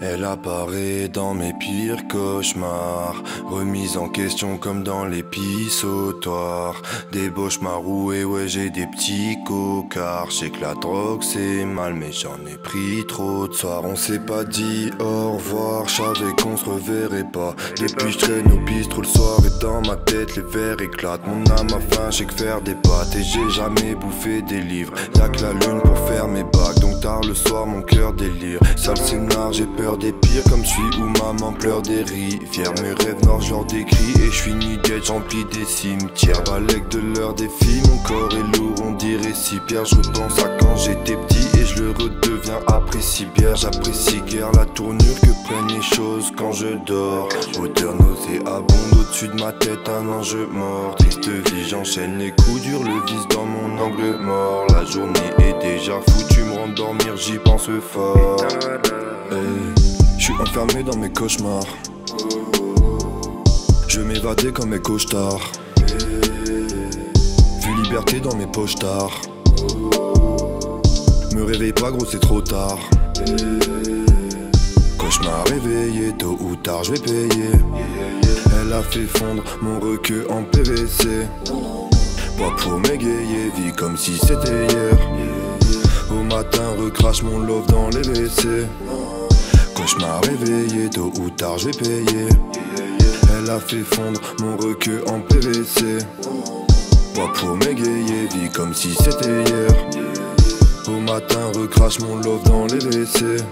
Elle apparaît dans mes pires cauchemars, remise en question comme dans les pissotoires. Débauche ma roue et ouais j'ai des petits cocards. Je que la drogue c'est mal mais j'en ai pris trop de soir. On s'est pas dit au revoir, j'avais qu'on se reverrait pas. Depuis je traîne au bistrot le soir et dans ma tête les verres éclatent. Mon âme a faim, j'ai que faire des pâtes et j'ai jamais bouffé des livres. Y'a que la lune pour faire mes bacs, donc tard le soir mon cœur délire. Sale scénar, j'ai peur des pires comme je suis où maman pleure des rivières Mes rêves noirs genre des cris et je suis ni d'être rempli des cimetières. Balèque de l'heure des filles, mon corps est lourd on dirait si pierre Je repense à quand j'étais petit et je le redeviens après si bien J'apprécie guère la tournure que prennent les choses quand je dors. Odeur nauséabonde au-dessus de ma tête un ange mort. Triste vie j'enchaîne les coups durs, le vis dans mon angle mort. La journée est déjà foutue, me rendormir j'y pense fort je suis enfermé dans mes cauchemars. Je m'évadais comme mes cauchetards. Vu liberté dans mes poches tard. Me réveille pas gros c'est trop tard. Cauchemar réveillé, tôt ou tard je vais payer. Elle a fait fondre mon requeux en PVC. Pas pour m'égayer, vie comme si c'était hier. Au matin, recrache mon love dans les WC. Cauchemar réveillé, tôt ou tard j'ai payé. Elle a fait fondre mon requeux en PVC. Pas pour m'égayer, vie comme si c'était hier. Au matin, recrache mon love dans les WC.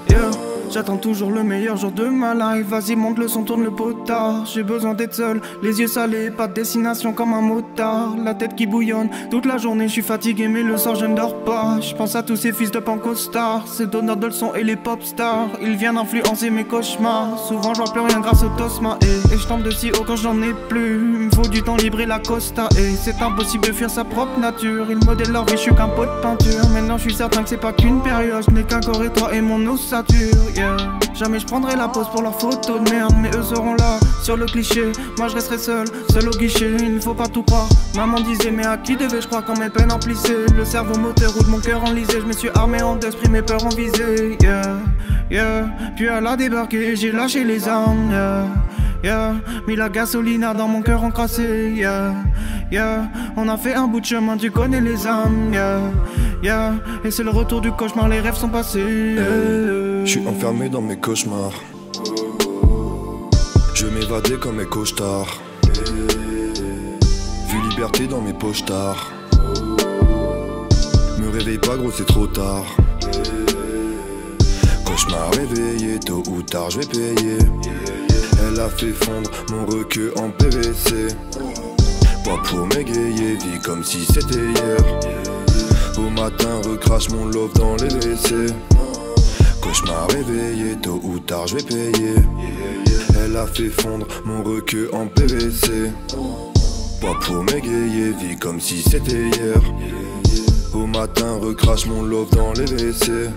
J'attends toujours le meilleur jour de ma life. Vas-y, monte le son, tourne le potard. J'ai besoin d'être seul, les yeux salés, pas de destination comme un motard. La tête qui bouillonne toute la journée, je suis fatigué, mais le soir je ne dors pas. Je pense à tous ces fils de pancostar, ces donneurs de leçons et les pop stars. Ils viennent influencer mes cauchemars. Souvent, je vois plus rien grâce au tosma. Et, et je tombe de si haut quand j'en ai plus. Il me faut du temps libre et la costa. Et c'est impossible de fuir sa propre nature. Ils modèlent leur vie, je suis qu'un pot de peinture. Maintenant, je suis certain que c'est pas qu'une période. Je n'ai qu'un corps et toi et mon ossature. Jamais je prendrai la pause pour leur photo de merde, mais eux seront là sur le cliché. Moi je resterai seul, seul au guichet, il ne faut pas tout croire. Maman disait, mais à qui devais je crois quand mes peines emplissaient? Le cerveau moteur ou de mon cœur enlisé, je me suis armé en d'esprit, mes peurs en visée. Yeah, yeah. Puis elle a débarqué, j'ai lâché les armes. Yeah. Yeah, mis la gasolina dans mon cœur encrassé, yeah, yeah. On a fait un bout de chemin, tu connais les âmes, yeah, yeah. Et c'est le retour du cauchemar, les rêves sont passés. Je suis enfermé dans mes cauchemars. Je m'évadais comme mes cauchetards. Vu liberté dans mes poches tard. Me réveille pas gros, c'est trop tard. Cauchemar réveillé, tôt ou tard je vais payer. Elle a fait fondre mon requeux en PVC. Pas pour m'égayer, vie comme si c'était hier. Au matin, recrache mon love dans les WC. Cauchemar réveillé, tôt ou tard je vais payer. Elle a fait fondre mon requeux en PVC. Pas pour m'égayer, vie comme si c'était hier. Au matin, recrache mon love dans les WC.